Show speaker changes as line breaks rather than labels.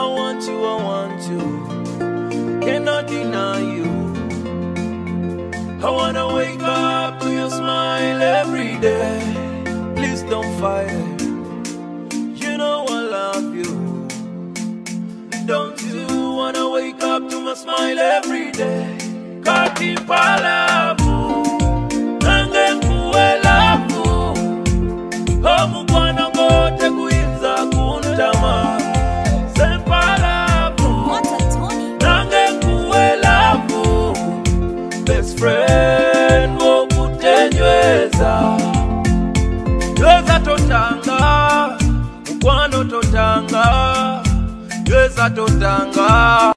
I want you, I want you. Cannot deny you. I wanna wake up to your smile every day. Please don't fight it. You know I love you. Don't you wanna wake up to my smile every day? Kati palabu, nange kuwe homu oh, kwa friend wokutenyweza nyweza totanga ukwano totanga nyweza totanga.